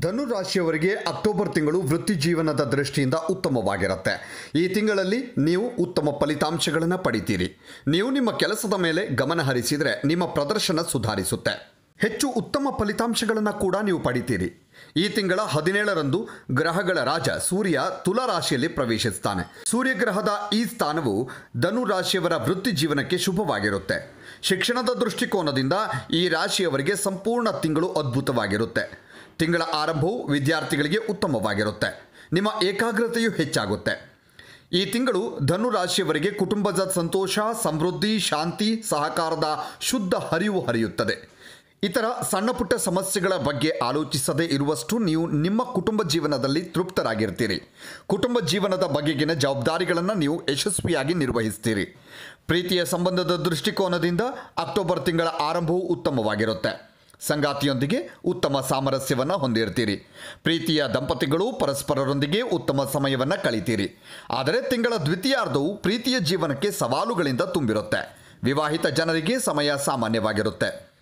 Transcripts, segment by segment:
ಧನು ರಾಶಿಯವರಿಗೆ ಅಕ್ಟೋಬರ್ ತಿಂಗಳು ವೃತ್ತಿ ಜೀವನದ ದೃಷ್ಟಿಯಿಂದ ಉತ್ತಮವಾಗಿರುತ್ತೆ. ಈ ತಿಂಗಳಲ್ಲಿ ನೀವು ಉತ್ತಮ ಫಲಿತಾಂಶಗಳನ್ನು ಪಡಿತೀರಿ. ನೀವು ನಿಮ್ಮ ಕೆಲಸದ ಮೇಲೆ ಗಮನ ಹರಿಸಿದರೆ ನಿಮ್ಮ ಪ್ರದರ್ಶನ ಸುಧಾರಿಸುತ್ತೆ. ಹೆಚ್ಚು ಉತ್ತಮ ಫಲಿತಾಂಶಗಳನ್ನು ಕೂಡ ನೀವು ಪಡಿತೀರಿ. ಈ ತಿಂಗಳ ಹದಿನೇಳರಂದು ಗ್ರಹಗಳ ರಾಜ ಸೂರ್ಯ ತುಲಾ ರಾಶಿಯಲ್ಲಿ ಪ್ರವೇಶಿಸ್ತಾನೆ. ಸೂರ್ಯಗ್ರಹದ ಈ ಸ್ಥಾನವು ಧನು ರಾಶಿಯವರ ವೃತ್ತಿ ಜೀವನಕ್ಕೆ ಶುಭವಾಗಿರುತ್ತೆ. ಶಿಕ್ಷಣದ ದೃಷ್ಟಿಕೋನದಿಂದ ಈ ರಾಶಿಯವರಿಗೆ ಸಂಪೂರ್ಣ ತಿಂಗಳು ಅದ್ಭುತವಾಗಿರುತ್ತೆ. ತಿಂಗಳ ಆರಂಭವು ವಿದ್ಯಾರ್ಥಿಗಳಿಗೆ ಉತ್ತಮವಾಗಿರುತ್ತೆ. ನಿಮ್ಮ ಏಕಾಗ್ರತೆಯು ಹೆಚ್ಚಾಗುತ್ತೆ. ಈ ತಿಂಗಳು ಧನು ರಾಶಿಯವರಿಗೆ ಕುಟುಂಬದ ಸಂತೋಷ, ಸಮೃದ್ಧಿ, ಶಾಂತಿ, ಸಹಕಾರದ ಶುದ್ಧ ಹರಿವು ಹರಿಯುತ್ತದೆ. ಇತರ ಸಣ್ಣ ಪುಟ್ಟ ಸಮಸ್ಯೆಗಳ ಬಗ್ಗೆ ಆಲೋಚಿಸದೇ ಇರುವಷ್ಟು ನೀವು ನಿಮ್ಮ ಕುಟುಂಬ ಜೀವನದಲ್ಲಿ ತೃಪ್ತರಾಗಿರ್ತೀರಿ. ಕುಟುಂಬ ಜೀವನದ ಬಗೆಗಿನ ಜವಾಬ್ದಾರಿಗಳನ್ನು ನೀವು ಯಶಸ್ವಿಯಾಗಿ ನಿರ್ವಹಿಸ್ತೀರಿ. ಪ್ರೀತಿಯ ಸಂಬಂಧದ ದೃಷ್ಟಿಕೋನದಿಂದ ಅಕ್ಟೋಬರ್ ತಿಂಗಳ ಆರಂಭವು ಉತ್ತಮವಾಗಿರುತ್ತೆ. ಸಂಗಾತಿಯೊಂದಿಗೆ ಉತ್ತಮ ಸಾಮರಸ್ಯವನ್ನು ಹೊಂದಿರ್ತೀರಿ. ಪ್ರೀತಿಯ ದಂಪತಿಗಳು ಪರಸ್ಪರರೊಂದಿಗೆ ಉತ್ತಮ ಸಮಯವನ್ನು ಕಳಿತೀರಿ. ಆದರೆ ತಿಂಗಳ ದ್ವಿತೀಯಾರ್ಧವು ಪ್ರೀತಿಯ ಜೀವನಕ್ಕೆ ಸವಾಲುಗಳಿಂದ ತುಂಬಿರುತ್ತೆ. ವಿವಾಹಿತ ಜನರಿಗೆ ಸಮಯ ಸಾಮಾನ್ಯವಾಗಿರುತ್ತೆ.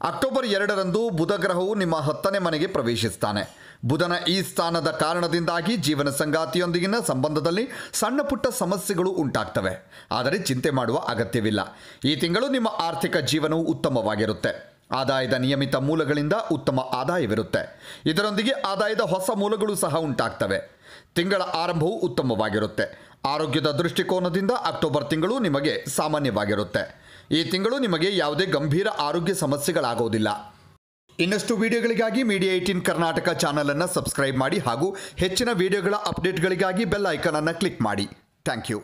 ಅಕ್ಟೋಬರ್ ಎರಡರಂದು ಬುಧ ಗ್ರಹವು ನಿಮ್ಮ ಹತ್ತನೇ ಮನೆಗೆ ಪ್ರವೇಶಿಸ್ತಾನೆ. ಬುಧನ ಈ ಸ್ಥಾನದ ಕಾರಣದಿಂದಾಗಿ ಜೀವನ ಸಂಗಾತಿಯೊಂದಿಗಿನ ಸಂಬಂಧದಲ್ಲಿ ಸಣ್ಣ ಪುಟ್ಟ ಸಮಸ್ಯೆಗಳು ಉಂಟಾಗ್ತವೆ. ಆದರೆ ಚಿಂತೆ ಮಾಡುವ ಅಗತ್ಯವಿಲ್ಲ. ಈ ತಿಂಗಳು ನಿಮ್ಮ ಆರ್ಥಿಕ ಜೀವನವು ಉತ್ತಮವಾಗಿರುತ್ತೆ. ಆದಾಯದ ನಿಯಮಿತ ಮೂಲಗಳಿಂದ ಉತ್ತಮ ಆದಾಯವಿರುತ್ತೆ. ಇದರೊಂದಿಗೆ ಆದಾಯದ ಹೊಸ ಮೂಲಗಳು ಸಹ ಉಂಟಾಗ್ತವೆ. ತಿಂಗಳ ಆರಂಭವು ಉತ್ತಮವಾಗಿರುತ್ತೆ. ಆರೋಗ್ಯದ ದೃಷ್ಟಿಕೋನದಿಂದ ಅಕ್ಟೋಬರ್ ತಿಂಗಳು ನಿಮಗೆ ಸಾಮಾನ್ಯವಾಗಿರುತ್ತೆ. ಈ ತಿಂಗಳು ನಿಮಗೆ ಯಾವುದೇ ಗಂಭೀರ ಆರೋಗ್ಯ ಸಮಸ್ಯೆಗಳಾಗೋದಿಲ್ಲ. ಇನ್ನಷ್ಟು ವಿಡಿಯೋಗಳಿಗಾಗಿ ಮೀಡಿಯಾ ಏಯ್ಟೀನ್ ಕರ್ನಾಟಕ ಚಾನಲನ್ನು ಸಬ್ಸ್ಕ್ರೈಬ್ ಮಾಡಿ ಹಾಗೂ ಹೆಚ್ಚಿನ ವಿಡಿಯೋಗಳ ಅಪ್ಡೇಟ್ಗಳಿಗಾಗಿ ಬೆಲ್ ಐಕನನ್ನು ಕ್ಲಿಕ್ ಮಾಡಿ. Thank you.